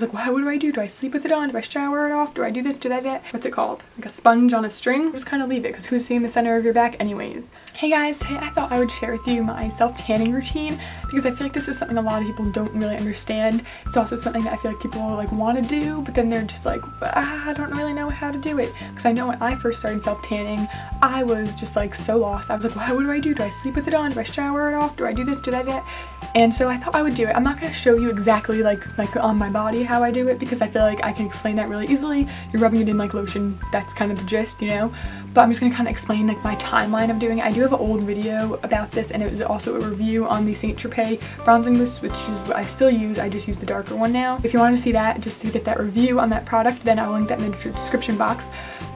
was like, well, what do I do? Do I sleep with it on? Do I shower it off? Do I do this? Do that? that? What's it called? Like a sponge on a string? Just kind of leave it because who's seeing the center of your back anyways? Hey guys, today I thought I would share with you my self-tanning routine because I feel like this is something a lot of people don't really understand. It's also something that I feel like people like want to do, but then they're just like, ah, I don't really know how to do it. Because I know when I first started self-tanning, I was just like so lost. I was like, well, what do I do? Do I sleep with it on? Do I shower it off? Do I do this? Do that? that? And so I thought I would do it. I'm not going to show you exactly like like on my body how I do it because I feel like I can explain that really easily. You're rubbing it in like lotion. That's kind of the gist, you know. But I'm just going to kind of explain like my timeline of doing it. I do have an old video about this and it was also a review on the Saint Tropez bronzing mousse which is what I still use. I just use the darker one now. If you want to see that just to get that review on that product then I'll link that in the description box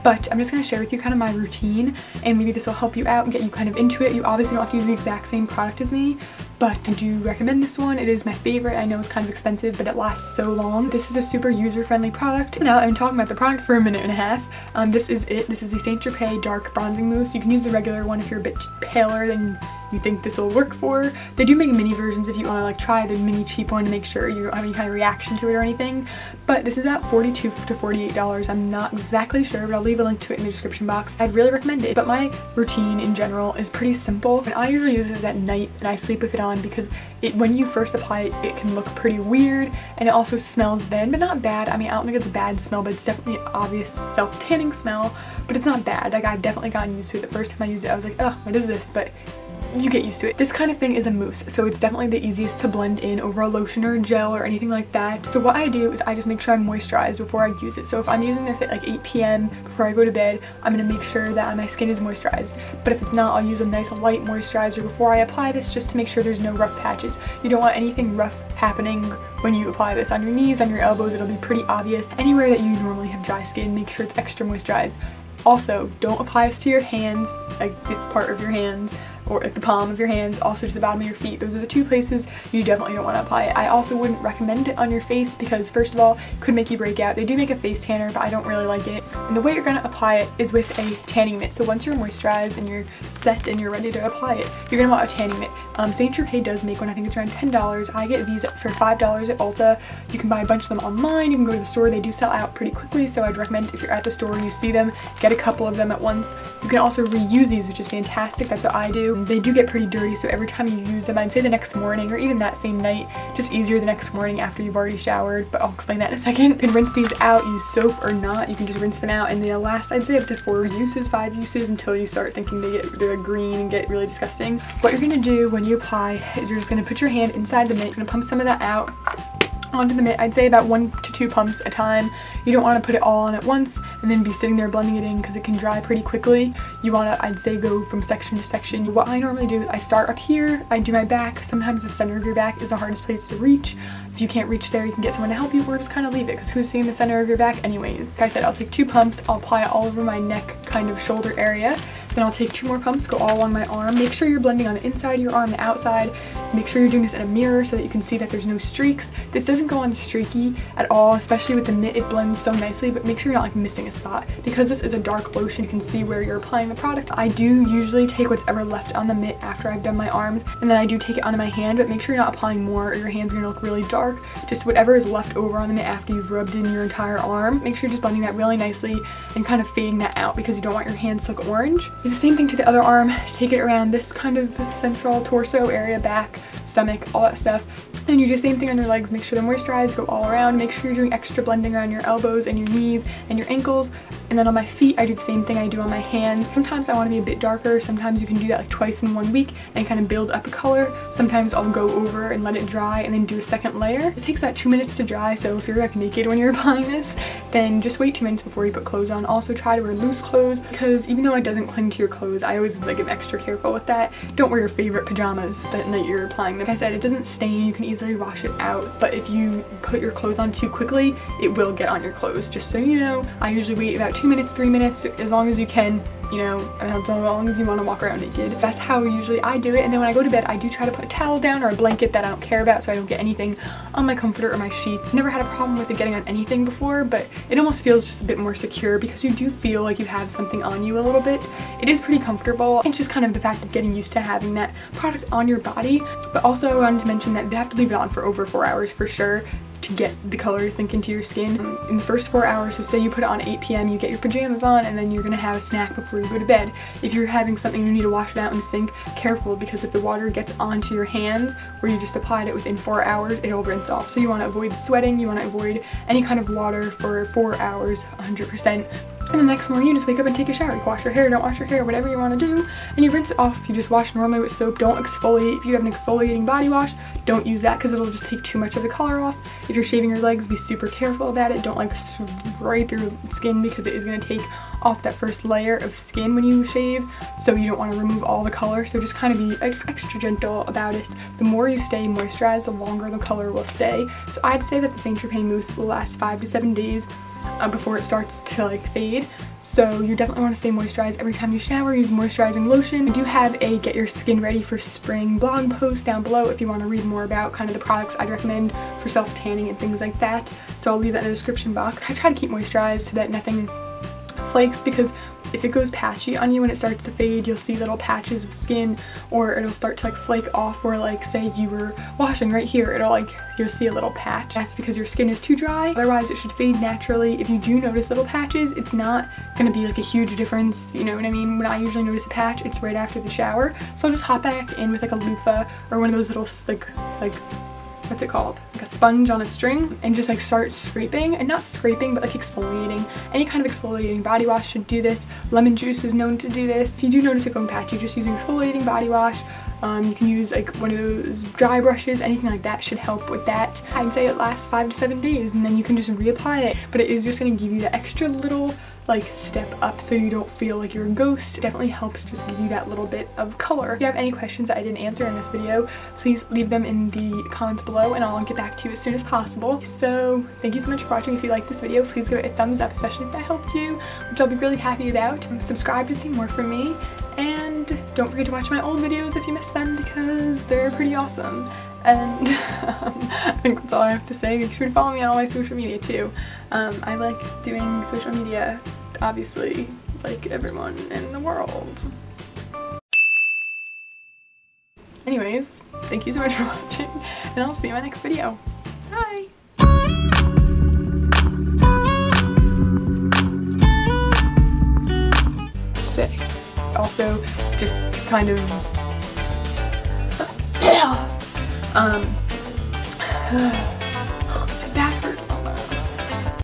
but I'm just going to share with you kind of my routine and maybe this will help you out and get you kind of into it. You obviously don't have to use the exact same product as me, but I do recommend this one. It is my favorite. I know it's kind of expensive, but it lasts so long. This is a super user-friendly product. Now, I've been talking about the product for a minute and a half. Um, this is it. This is the Saint Tropez Dark Bronzing Mousse. You can use the regular one if you're a bit paler than you think this will work for. They do make mini versions if you want to like try the mini cheap one to make sure you don't have any kind of reaction to it or anything. But this is about 42 to $48. I'm not exactly sure, but I'll leave a link to it in the description box. I'd really recommend it. But my routine in general is pretty simple. And I usually use this at night and I sleep with it on because it, when you first apply it, it can look pretty weird and it also smells then, but not bad. I mean, I don't think it's a bad smell, but it's definitely an obvious self-tanning smell, but it's not bad. Like I've definitely gotten used to it. The first time I used it, I was like, oh, what is this? But you get used to it. This kind of thing is a mousse, so it's definitely the easiest to blend in over a lotion or gel or anything like that. So what I do is I just make sure I'm moisturized before I use it. So if I'm using this at like 8 p.m. before I go to bed, I'm to make sure that my skin is moisturized. But if it's not, I'll use a nice light moisturizer before I apply this just to make sure there's no rough patches. You don't want anything rough happening when you apply this on your knees, on your elbows, it'll be pretty obvious. Anywhere that you normally have dry skin, make sure it's extra moisturized. Also, don't apply this to your hands, like this part of your hands or at the palm of your hands, also to the bottom of your feet. Those are the two places you definitely don't want to apply it. I also wouldn't recommend it on your face because first of all, it could make you break out. They do make a face tanner, but I don't really like it. And the way you're going to apply it is with a tanning mitt. So once you're moisturized and you're set and you're ready to apply it, you're going to want a tanning mitt. Um, Saint Tropez does make one, I think it's around $10. I get these for $5 at Ulta. You can buy a bunch of them online, you can go to the store, they do sell out pretty quickly, so I'd recommend if you're at the store and you see them, get a couple of them at once. You can also reuse these, which is fantastic, that's what I do. They do get pretty dirty, so every time you use them, I'd say the next morning or even that same night, just easier the next morning after you've already showered, but I'll explain that in a second. You can rinse these out, use soap or not, you can just rinse them out and they'll last, I'd say up to four uses, five uses until you start thinking they get they're green and get really disgusting. What you're gonna do when you apply is you're just gonna put your hand inside the mitt, you're gonna pump some of that out onto the mitt. I'd say about one to two pumps a time. You don't want to put it all on at once and then be sitting there blending it in because it can dry pretty quickly. You want to, I'd say, go from section to section. What I normally do, I start up here, I do my back. Sometimes the center of your back is the hardest place to reach. If you can't reach there, you can get someone to help you or just kind of leave it because who's seeing the center of your back anyways? Like I said, I'll take two pumps, I'll apply it all over my neck kind of shoulder area. Then I'll take two more pumps, go all along my arm. Make sure you're blending on the inside of your arm, the outside. Make sure you're doing this in a mirror so that you can see that there's no streaks. This doesn't go on streaky at all, especially with the mitt, it blends so nicely, but make sure you're not like missing a spot. Because this is a dark lotion, you can see where you're applying the product. I do usually take what's ever left on the mitt after I've done my arms, and then I do take it onto my hand, but make sure you're not applying more or your hand's are gonna look really dark. Just whatever is left over on the mitt after you've rubbed in your entire arm, make sure you're just blending that really nicely and kind of fading that out because you don't want your hands to look orange. Do the same thing to the other arm, take it around this kind of central torso area, back, stomach, all that stuff. And you do the same thing on your legs, make sure they're moisturized, go all around, make sure you're doing extra blending around your elbows and your knees and your ankles. And then on my feet, I do the same thing I do on my hands. Sometimes I want to be a bit darker, sometimes you can do that like twice in one week and kind of build up a color. Sometimes I'll go over and let it dry and then do a second layer. It takes about two minutes to dry, so if you're like naked when you're applying this, then just wait two minutes before you put clothes on. Also try to wear loose clothes because even though it doesn't cling to your clothes, I always like get extra careful with that. Don't wear your favorite pajamas that night you're applying them. Like I said, it doesn't stain, you can easily wash it out, but if you put your clothes on too quickly, it will get on your clothes, just so you know. I usually wait about two minutes, three minutes, as long as you can you know, as long as you want to walk around naked. That's how usually I do it. And then when I go to bed, I do try to put a towel down or a blanket that I don't care about so I don't get anything on my comforter or my sheets. Never had a problem with it getting on anything before, but it almost feels just a bit more secure because you do feel like you have something on you a little bit. It is pretty comfortable. It's just kind of the fact of getting used to having that product on your body. But also I wanted to mention that you have to leave it on for over four hours for sure to get the color to sink into your skin. Um, in the first four hours, so say you put it on 8 p.m., you get your pajamas on and then you're gonna have a snack before you go to bed. If you're having something you need to wash it out in the sink, careful because if the water gets onto your hands where you just applied it within four hours, it'll rinse off. So you wanna avoid sweating, you wanna avoid any kind of water for four hours, 100%. And the next morning you just wake up and take a shower. You wash your hair, don't wash your hair, whatever you want to do. And you rinse it off. You just wash normally with soap. Don't exfoliate. If you have an exfoliating body wash, don't use that because it'll just take too much of the color off. If you're shaving your legs, be super careful about it. Don't like scrape your skin because it is going to take off that first layer of skin when you shave. So you don't want to remove all the color. So just kind of be extra gentle about it. The more you stay moisturized, the longer the color will stay. So I'd say that the Saint Tropez mousse will last five to seven days uh, before it starts to like fade. So you definitely want to stay moisturized every time you shower. Use moisturizing lotion. I do have a get your skin ready for spring blog post down below if you want to read more about kind of the products I'd recommend for self tanning and things like that. So I'll leave that in the description box. I try to keep moisturized so that nothing flakes because if it goes patchy on you and it starts to fade, you'll see little patches of skin or it'll start to like flake off where like say you were washing right here, it'll like, you'll see a little patch. That's because your skin is too dry. Otherwise it should fade naturally. If you do notice little patches, it's not gonna be like a huge difference. You know what I mean? When I usually notice a patch, it's right after the shower. So I'll just hop back in with like a loofah or one of those little like, like what's it called? Like a sponge on a string and just like start scraping and not scraping but like exfoliating. Any kind of exfoliating body wash should do this. Lemon juice is known to do this. If you do notice it going patchy, just using exfoliating body wash um, you can use like one of those dry brushes, anything like that should help with that. I'd say it lasts five to seven days and then you can just reapply it. But it is just going to give you that extra little like step up so you don't feel like you're a ghost. It definitely helps just give you that little bit of color. If you have any questions that I didn't answer in this video, please leave them in the comments below and I'll get back to you as soon as possible. So thank you so much for watching. If you liked this video, please give it a thumbs up, especially if that helped you, which I'll be really happy about. Subscribe to see more from me and don't forget to watch my old videos if you missed them because they're pretty awesome. And um, I think that's all I have to say. Make sure to follow me on all my social media too. Um, I like doing social media, obviously, like everyone in the world. Anyways, thank you so much for watching, and I'll see you in my next video. Also just kind of um